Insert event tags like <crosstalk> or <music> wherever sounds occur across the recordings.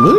Hey!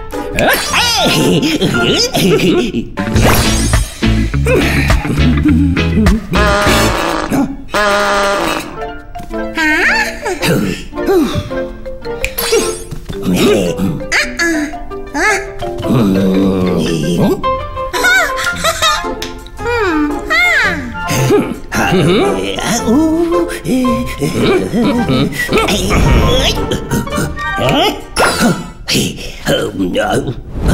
Huh? Hey! Ờ, ờ, ờ,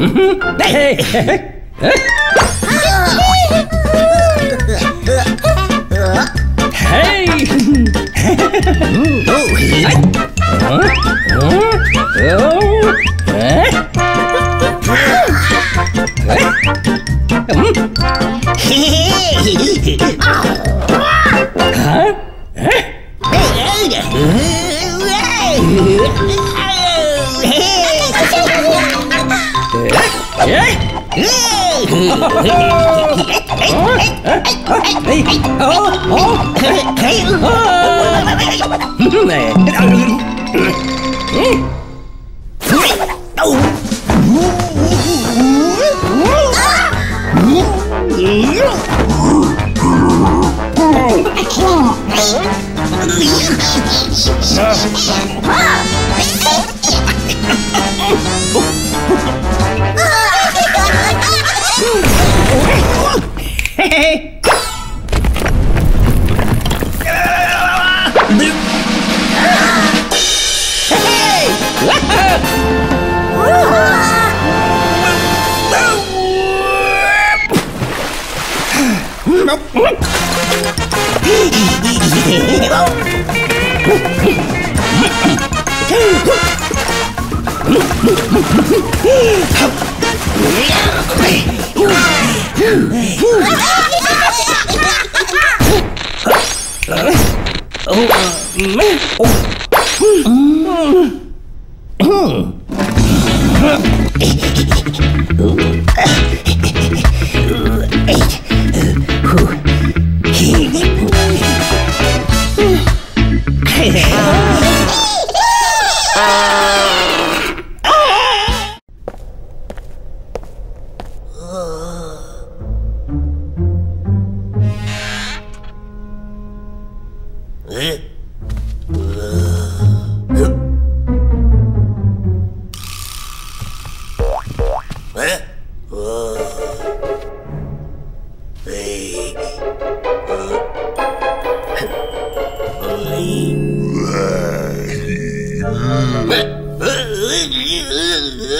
嗯哼，嘿嘿嘿嘿。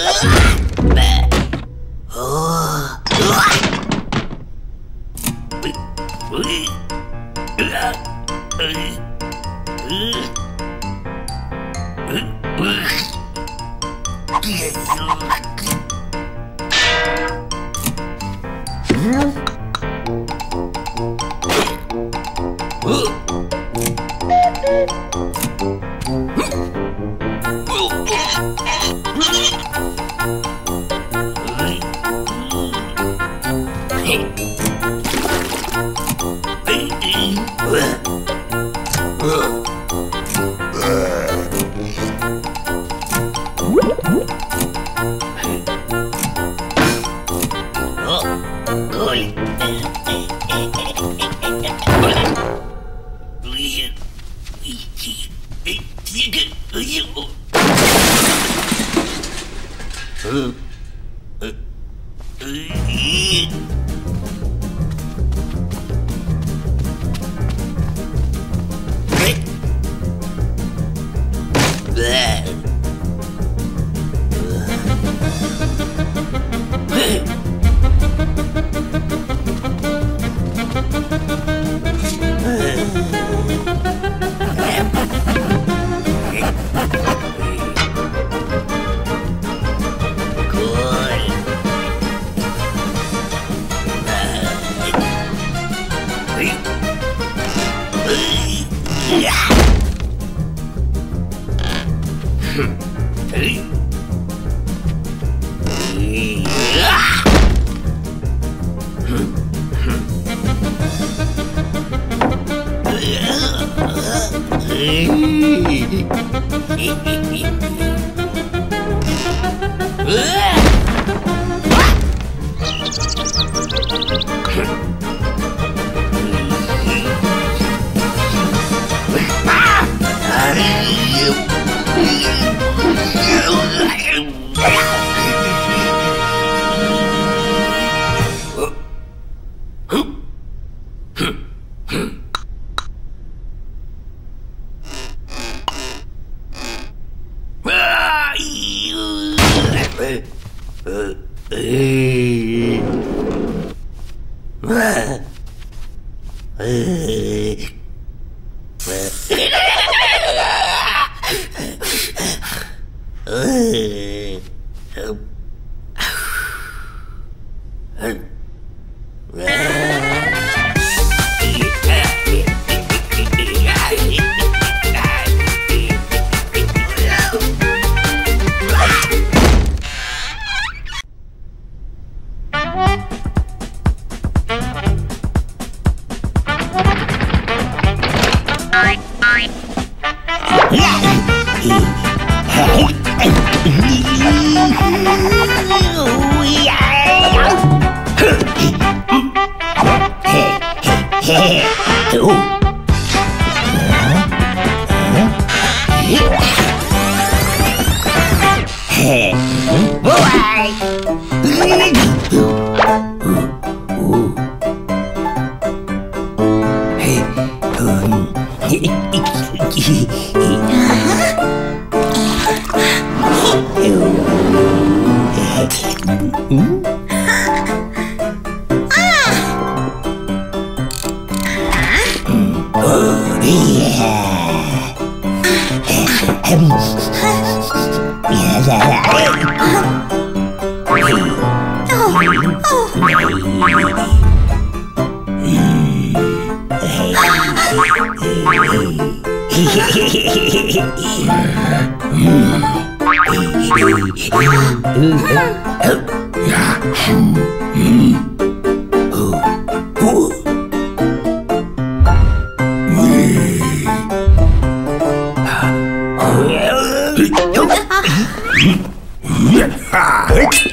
Yeah.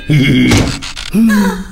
Hmm.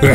Hey!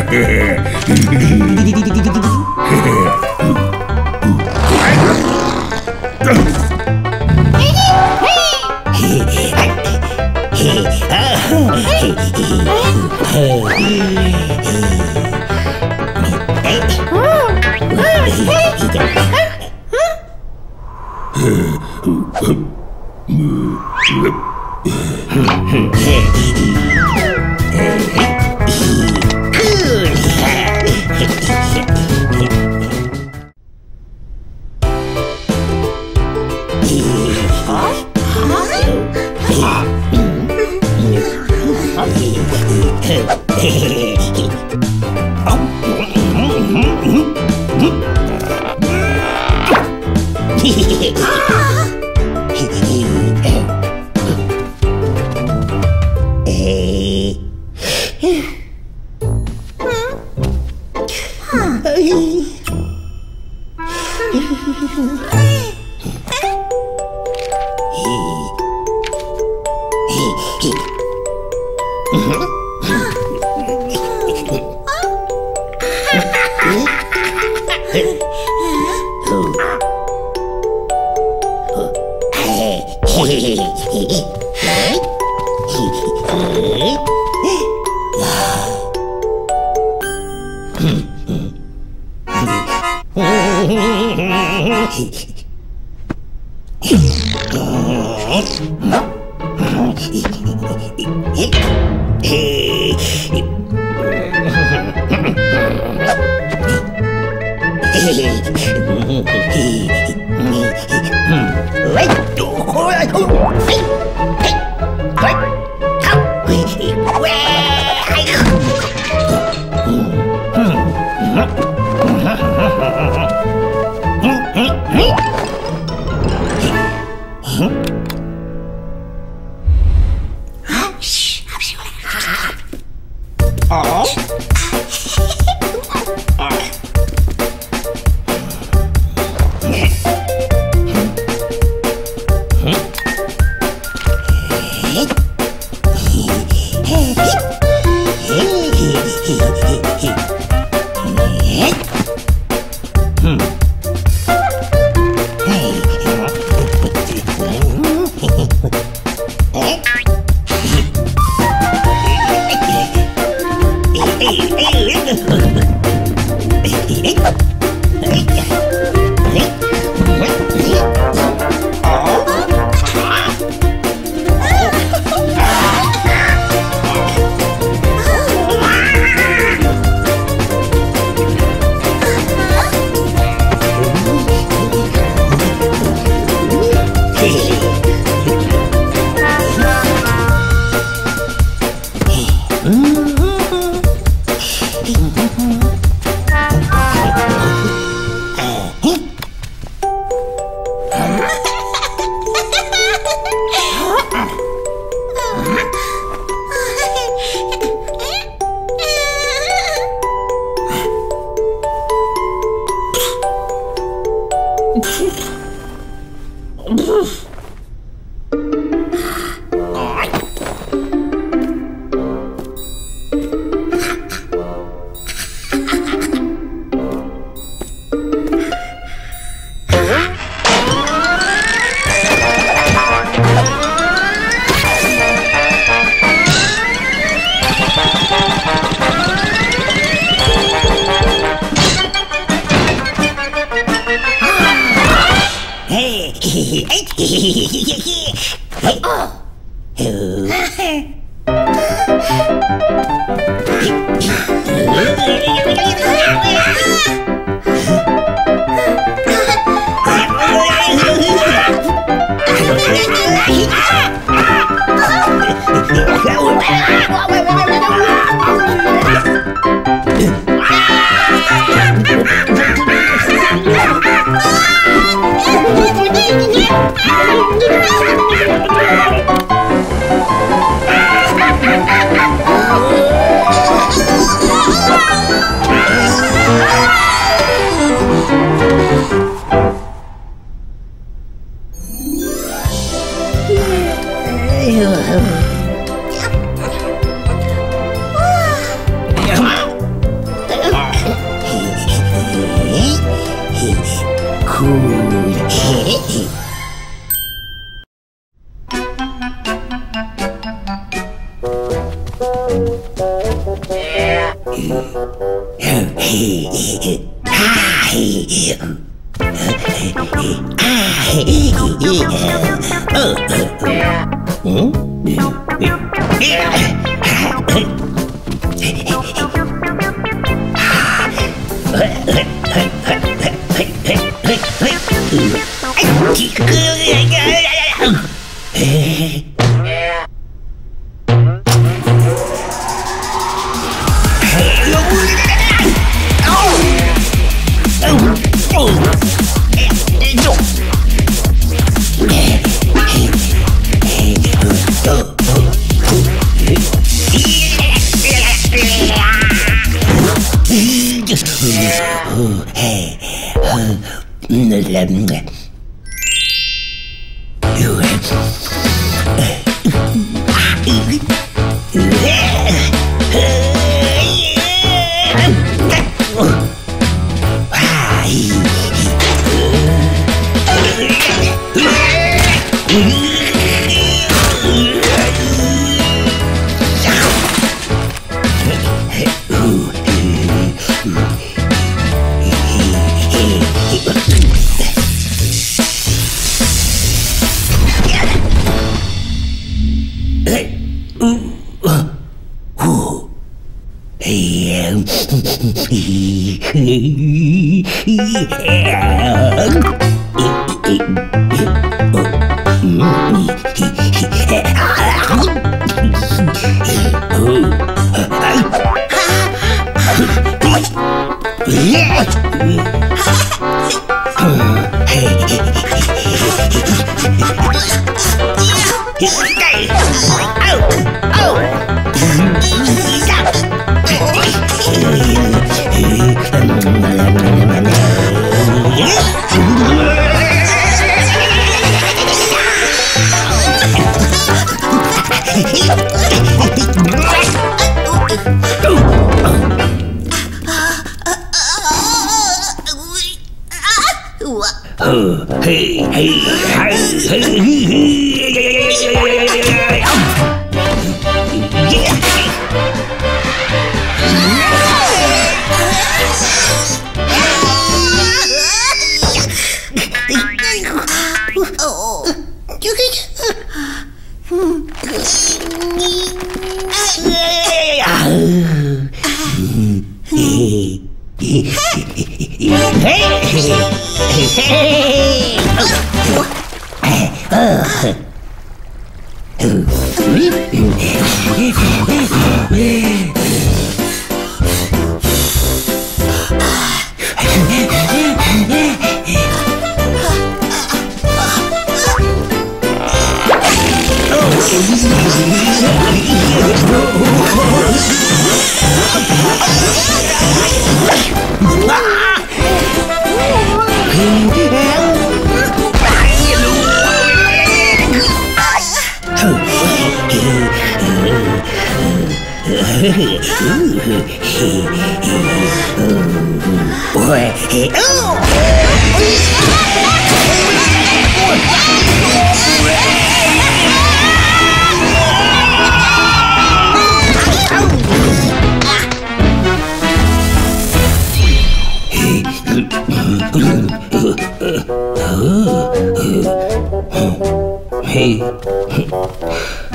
Hey. Mm. <laughs>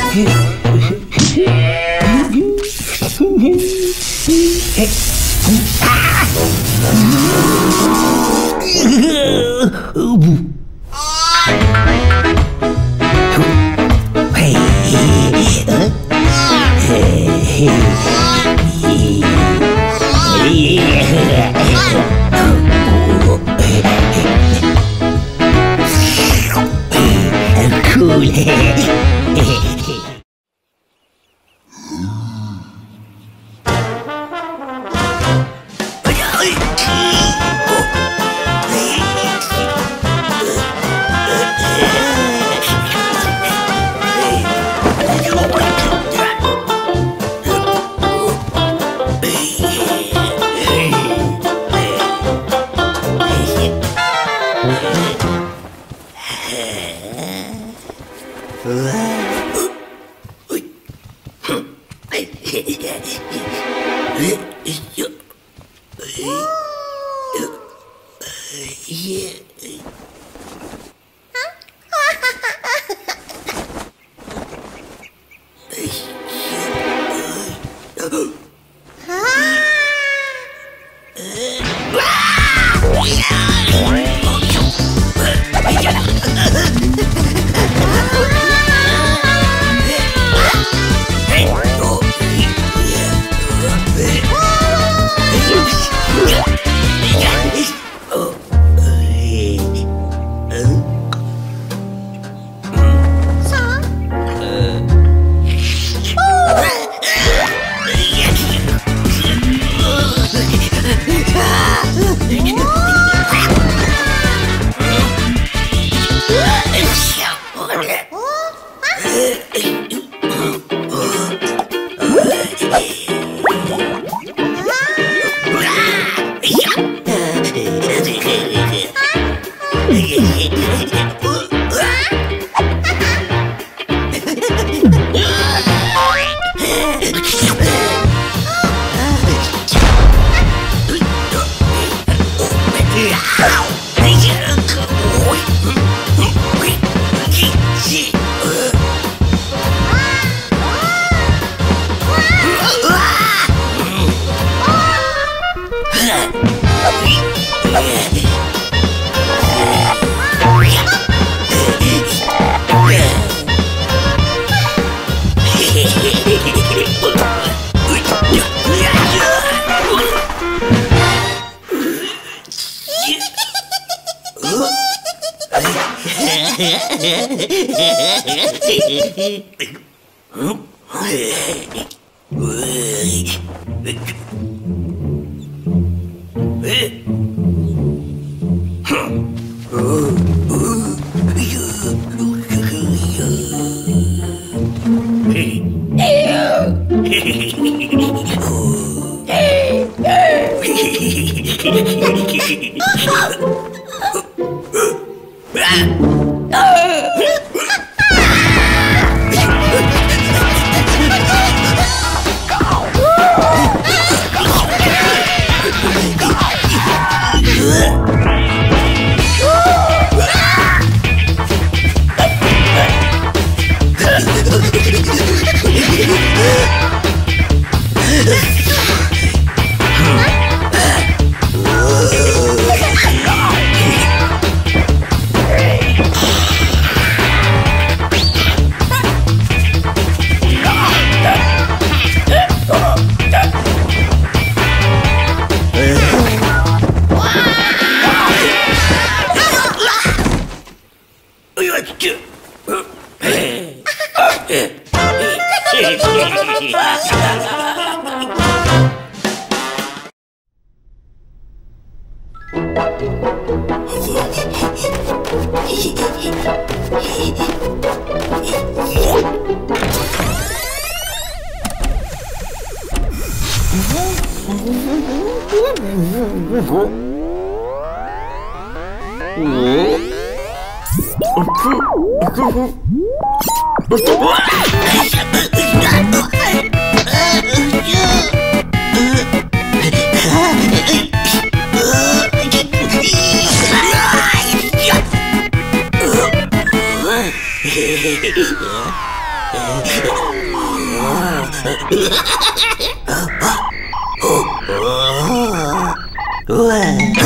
Hey. Mm-hmm. Oh, <laughs> <laughs> Hmm?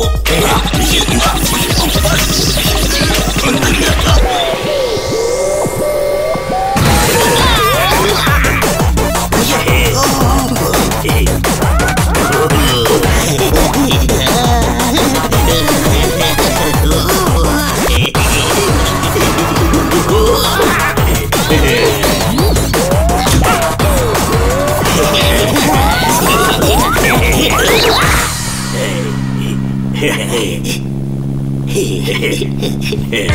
unstoppable. <laughs> yeah.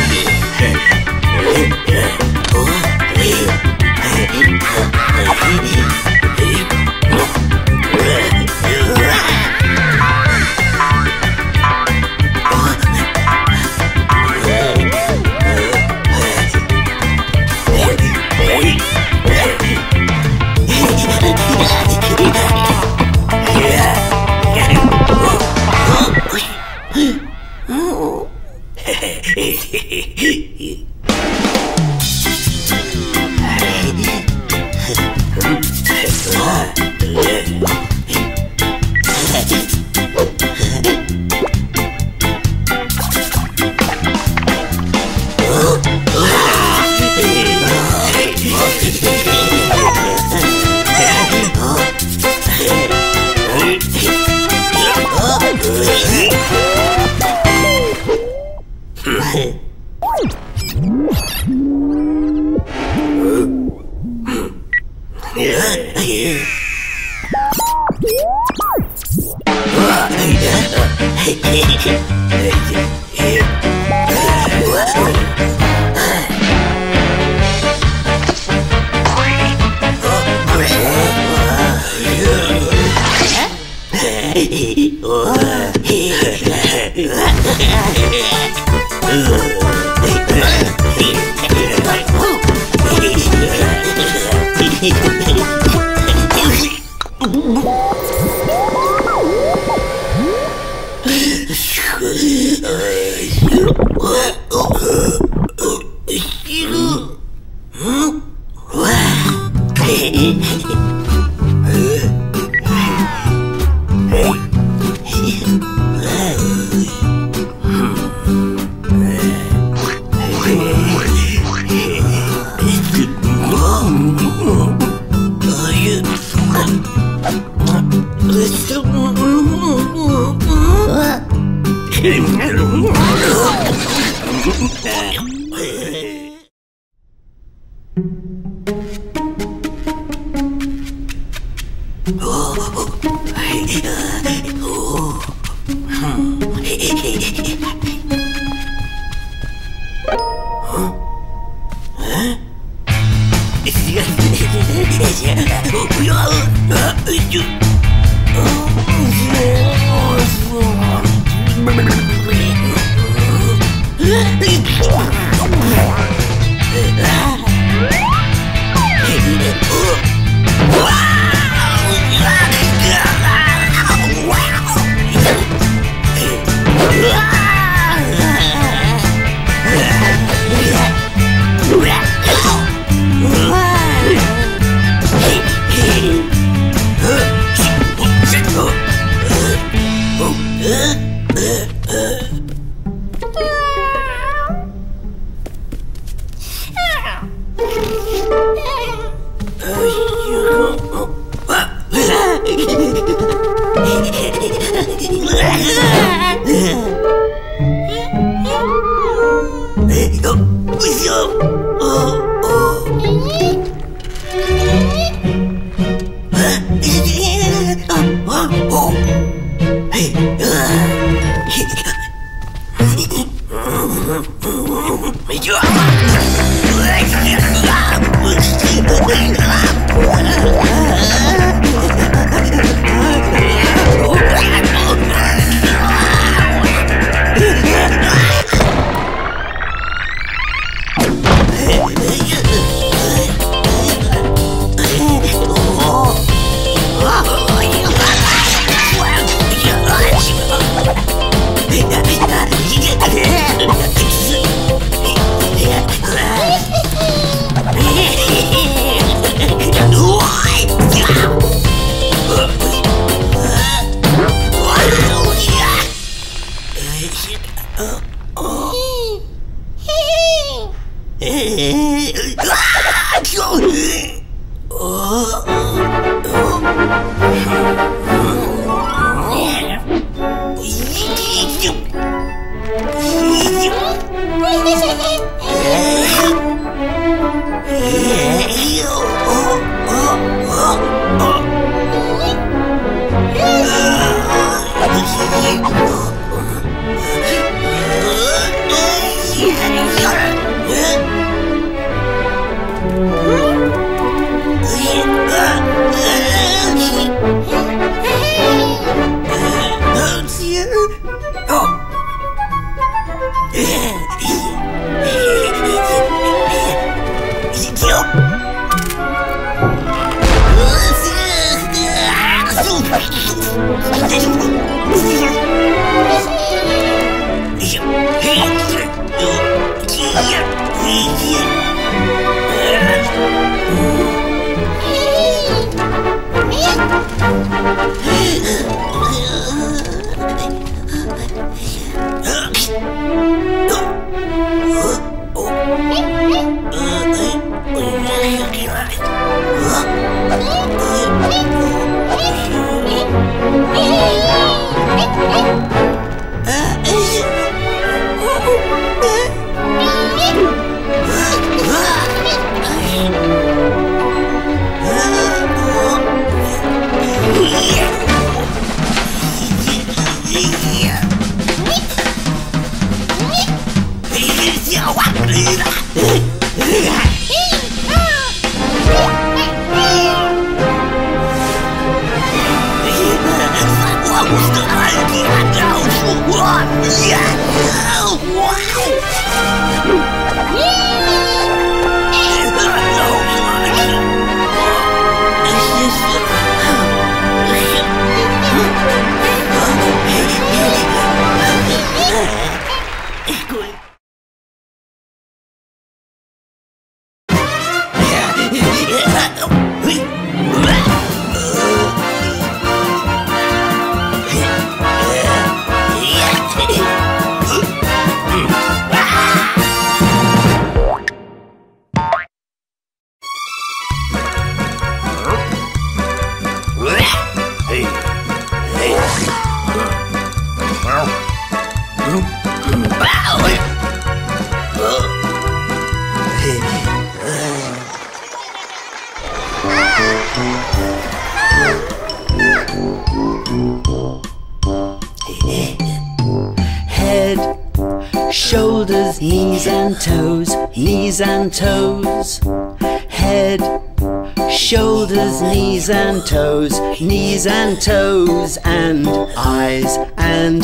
knees and toes, knees and toes, and eyes and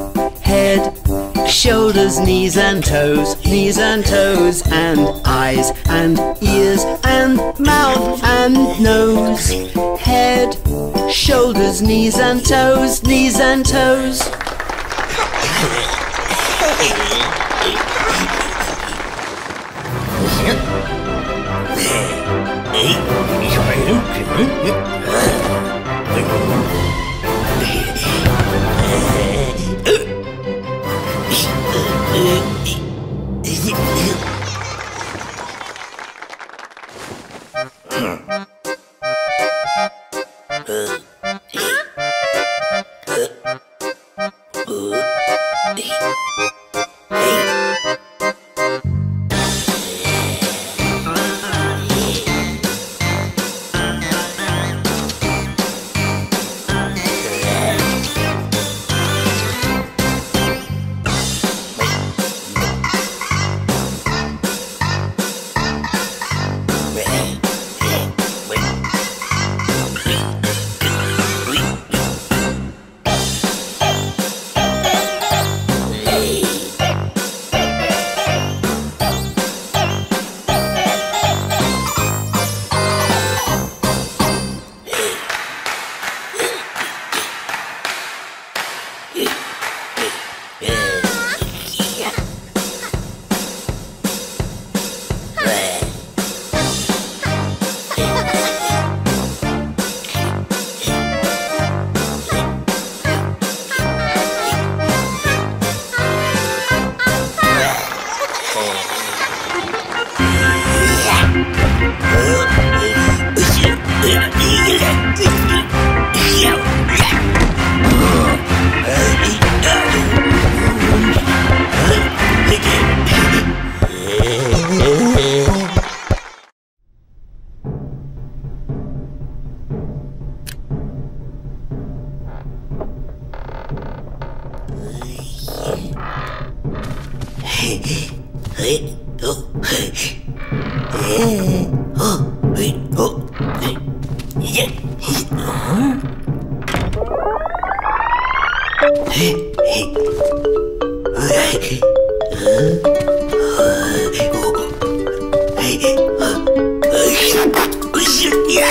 shoulders, knees and toes, knees and toes, and eyes and ears and mouth and nose, head, shoulders, knees and toes, knees and toes.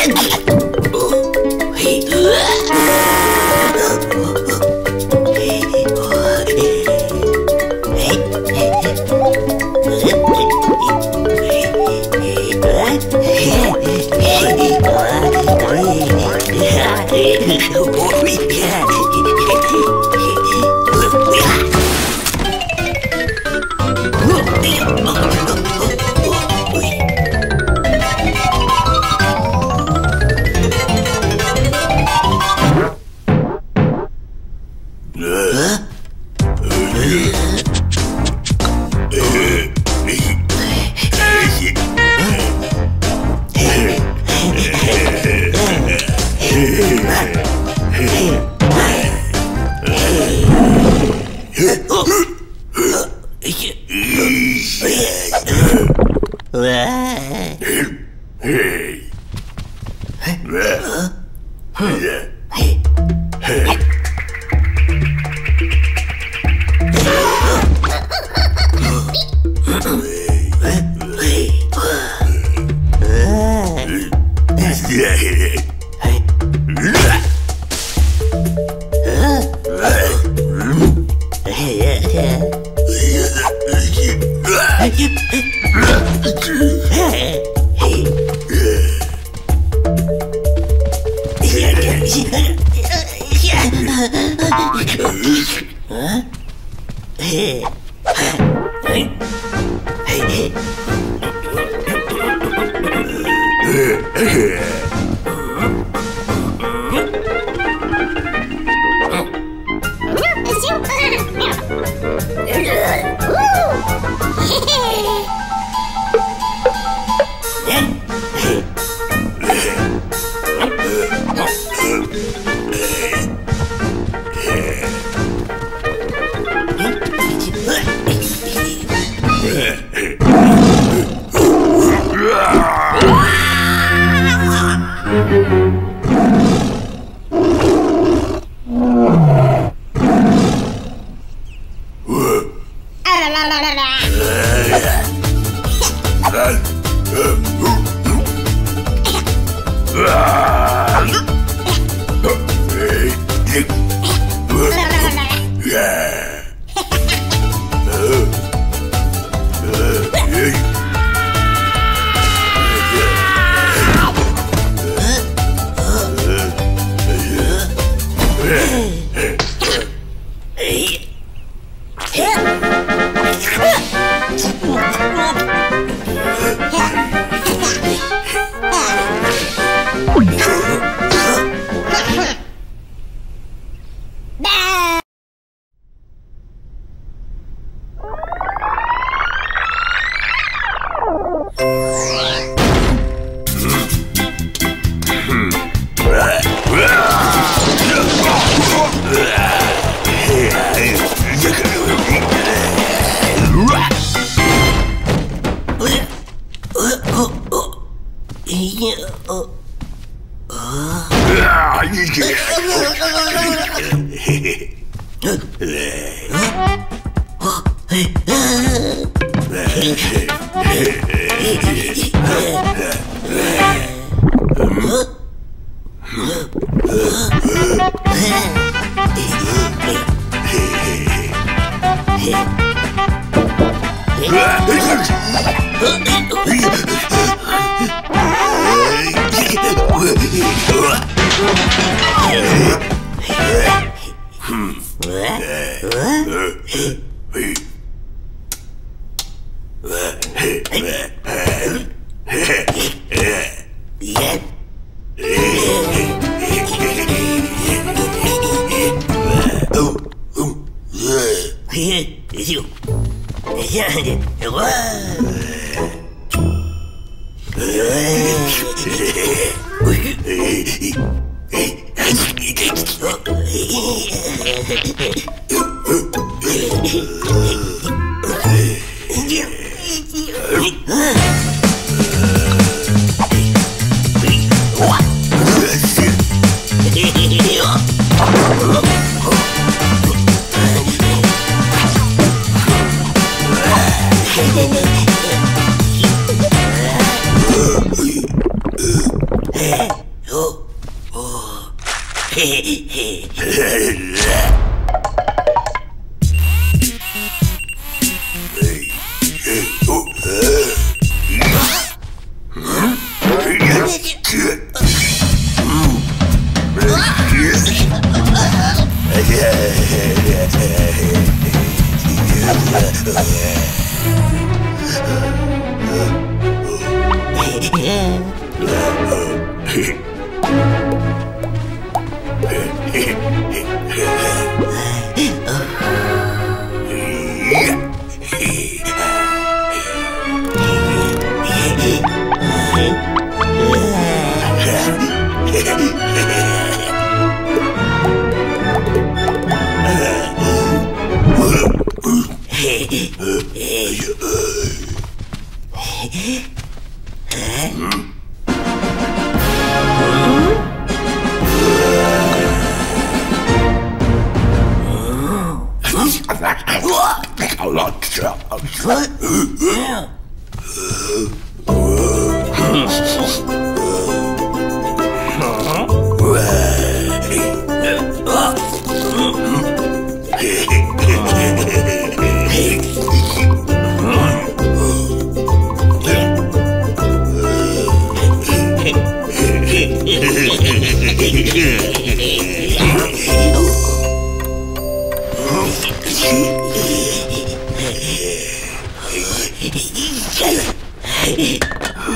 Ой, Música Beat.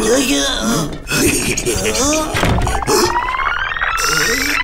Yeah. <laughs>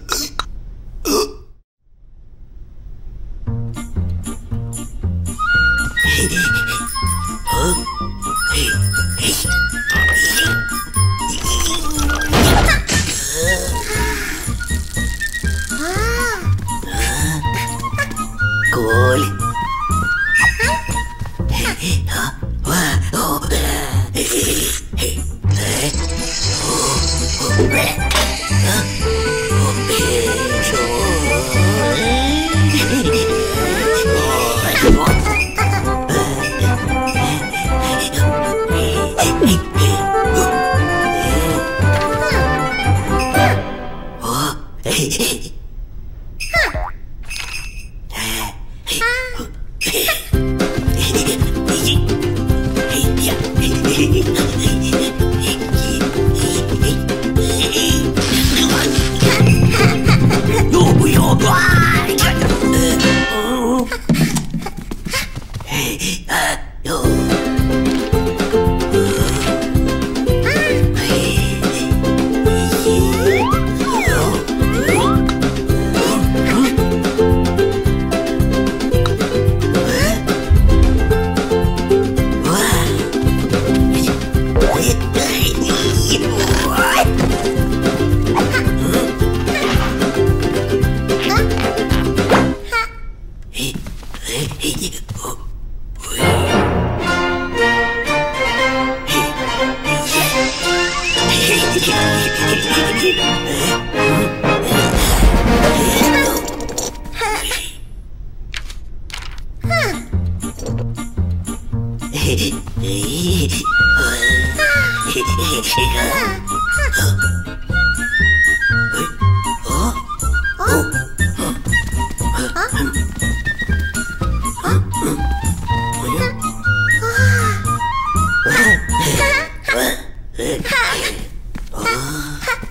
Huh?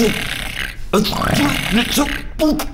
It's... It's... It's... It's...